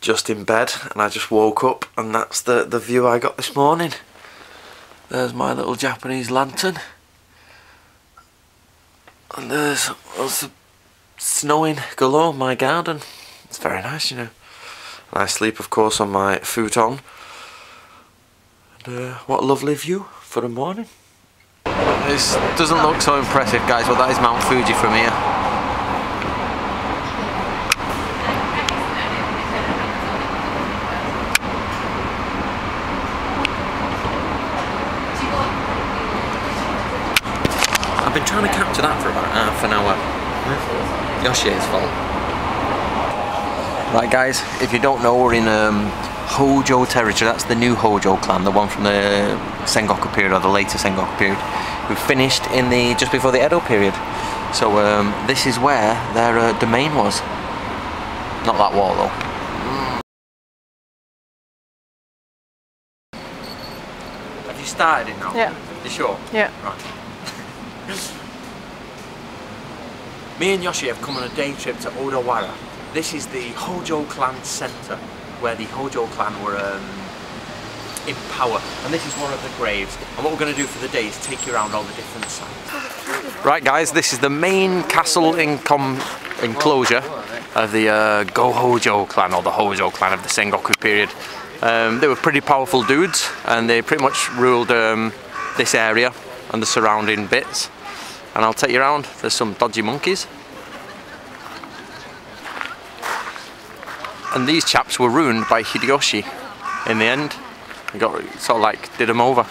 just in bed and I just woke up and that's the, the view I got this morning. There's my little Japanese lantern. And there's also snowing galore my garden. It's very nice, you know. And I sleep, of course, on my futon. And uh, what a lovely view for a morning. This doesn't look so impressive, guys, but that is Mount Fuji from here. I've been trying to that for about half an hour. Yoshi's fault. Right guys, if you don't know, we're in um, Hojo territory. That's the new Hojo clan, the one from the Sengoku period or the later Sengoku period. We finished in the just before the Edo period. So um, this is where their uh, domain was. Not that wall though. Have you started it now? Yeah. You sure? Yeah. Right. Me and Yoshi have come on a day trip to Odawara. This is the Hojo clan centre, where the Hojo clan were um, in power. And this is one of the graves. And what we're going to do for the day is take you around all the different sites. Right guys, this is the main castle enclosure of the uh, Go Hojo clan, or the Hojo clan of the Sengoku period. Um, they were pretty powerful dudes, and they pretty much ruled um, this area and the surrounding bits and I'll take you around. There's some dodgy monkeys. And these chaps were ruined by Hideyoshi in the end. He got sort of like did them over.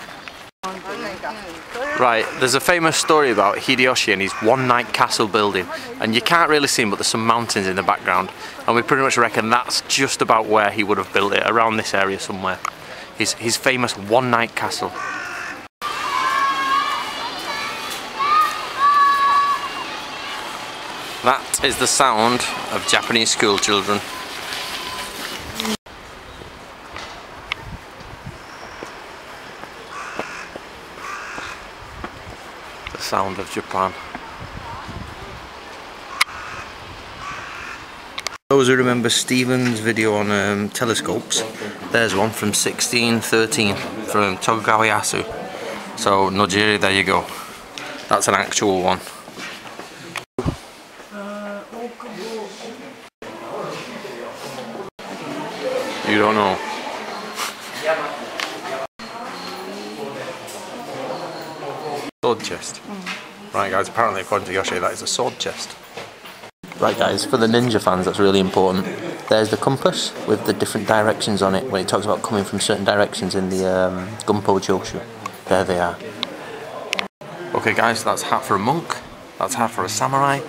Right, there's a famous story about Hideyoshi and his one night castle building and you can't really see him but there's some mountains in the background and we pretty much reckon that's just about where he would have built it, around this area somewhere. His, his famous one night castle. That is the sound of Japanese school children. The sound of Japan. Those who remember Stephen's video on um, telescopes, there's one from 1613 from Tokugawa Ieyasu. So Nojiri, there you go. That's an actual one. You don't know. Sword chest. Right guys, apparently according to Yoshi that is a sword chest. Right guys, for the ninja fans that's really important. There's the compass with the different directions on it when it talks about coming from certain directions in the um, Gunpo Jiyoshu. There they are. Okay guys, that's hat for a monk. That's hat for a samurai.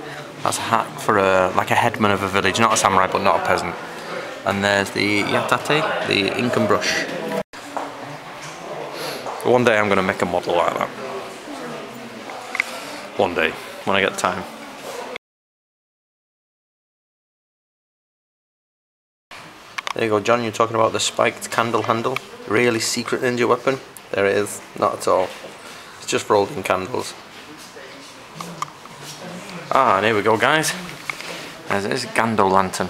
That's a hat for a like a headman of a village, not a samurai but not a peasant and there's the yatate, the ink and brush. One day I'm going to make a model like that. One day, when I get time. There you go John, you're talking about the spiked candle handle. Really secret ninja weapon. There it is, not at all. It's just for holding candles. Ah, and here we go guys. There's this Gando lantern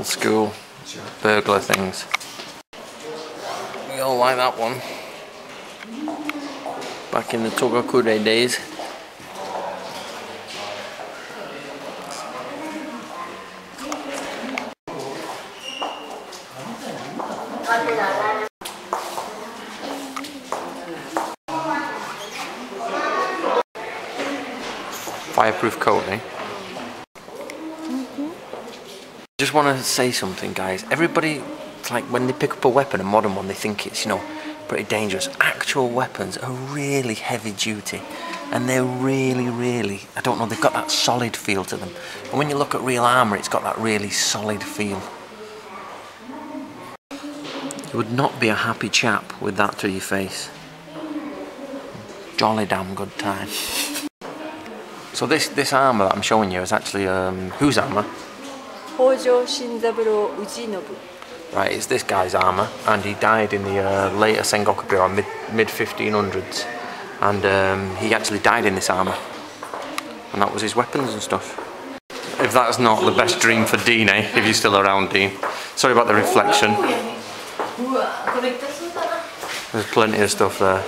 old school burglar things. We all like that one. Back in the Togakure days. Fireproof coating. Eh? Just want to say something guys. Everybody like when they pick up a weapon a modern one they think it's you know pretty dangerous. Actual weapons are really heavy duty and they're really really I don't know they've got that solid feel to them. And when you look at real armour it's got that really solid feel. You would not be a happy chap with that to your face. Jolly damn good time. So this this armour that I'm showing you is actually um, Hojo Ujinobu. Right, it's this guy's armour, and he died in the uh, later Sengoku period, mid mid 1500s, and um, he actually died in this armour, and that was his weapons and stuff. if that's not the best dream for Dean, eh? If you're still around, Dean. Sorry about the reflection. There's plenty of stuff there.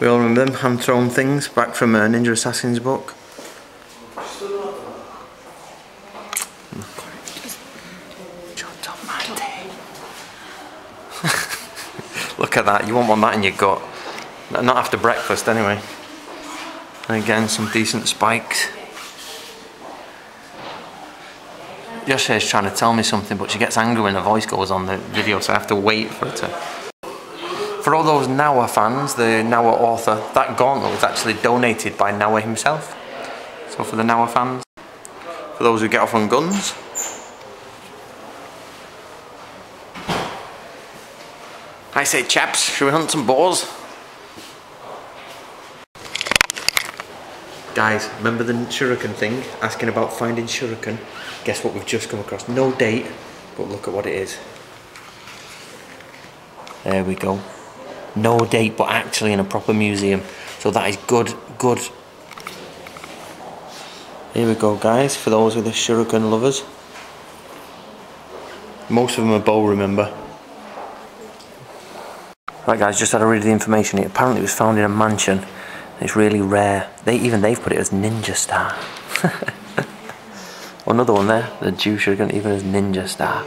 We all remember them hand-thrown things back from uh, Ninja Assassin's book. Look at that, you want that in your gut. Not after breakfast anyway. And again, some decent spikes. Yoshi is trying to tell me something, but she gets angry when the voice goes on the video, so I have to wait for it to. For all those Nawa fans, the Nawa author, that gauntlet was actually donated by Nawa himself. So for the Nawa fans, for those who get off on guns, I say chaps, should we hunt some boars? Guys, remember the shuriken thing? Asking about finding shuriken? Guess what we've just come across? No date, but look at what it is. There we go. No date, but actually in a proper museum. So that is good, good. Here we go, guys, for those with the shuriken lovers. Most of them are bow, remember. Right guys, just had to read of the information. It apparently was found in a mansion it's really rare. They even they've put it as Ninja Star. Another one there, the Jew Shuriken, even as Ninja Star.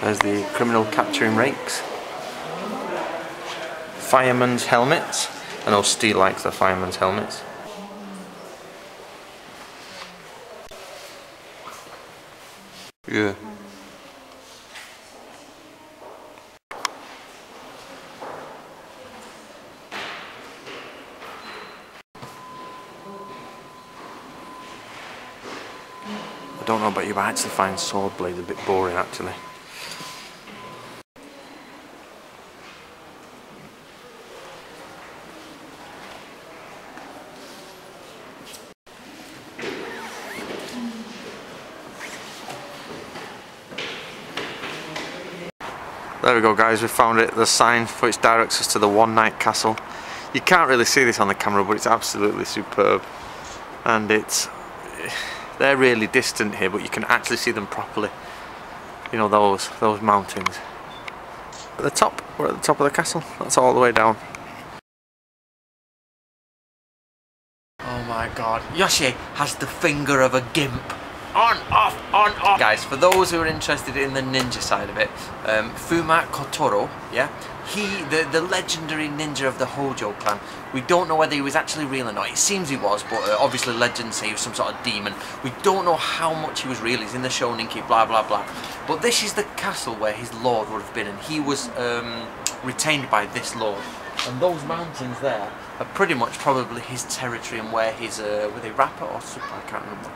There's the criminal capturing rakes. Fireman's helmets. I know Steve like the fireman's helmets. Yeah. I don't know about you, but I actually find sword blades a bit boring actually. There we go guys, we found it, the sign which directs us to the One Night Castle. You can't really see this on the camera but it's absolutely superb. And it's, they're really distant here but you can actually see them properly. You know those, those mountains. At the top, we're at the top of the castle, that's all the way down. Oh my god, Yoshi has the finger of a gimp on, off, on. Guys, for those who are interested in the ninja side of it, um, Fuma Kotaro, yeah, he, the, the legendary ninja of the Hojo clan, we don't know whether he was actually real or not. It seems he was, but uh, obviously legends say he was some sort of demon. We don't know how much he was real. He's in the Shoninki, blah, blah, blah. But this is the castle where his lord would have been, and he was um, retained by this lord. And those mountains there are pretty much probably his territory and where his, uh, were they Rappa or Suppa? I can't remember.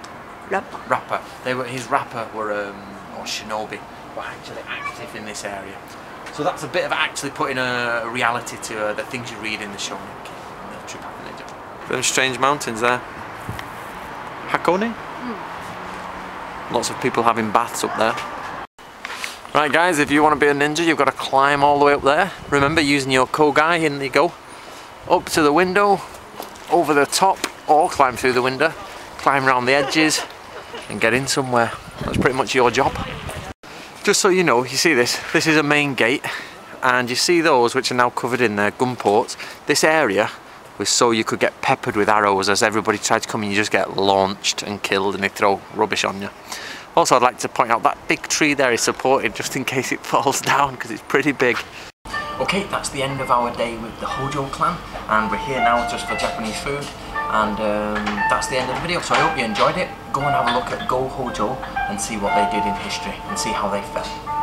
Rappa. Rappa. They were his Rappa were um, or shinobi were actually active in this area. So that's a bit of actually putting a reality to uh, the things you read in the Shoninki, in the True Ninja. Strange mountains there. Hakone. Mm. Lots of people having baths up there. Right guys, if you want to be a ninja, you've got to climb all the way up there. Remember, using your kogai, in you go. Up to the window, over the top, or climb through the window, climb around the edges, and get in somewhere. That's pretty much your job. Just so you know, you see this, this is a main gate and you see those which are now covered in their gun ports. This area was so you could get peppered with arrows as everybody tried to come and you just get launched and killed and they throw rubbish on you. Also I'd like to point out that big tree there is supported just in case it falls down because it's pretty big. Okay, that's the end of our day with the Hojo clan and we're here now just for Japanese food and um, that's the end of the video so I hope you enjoyed it go and have a look at Go Hojo and see what they did in history and see how they fell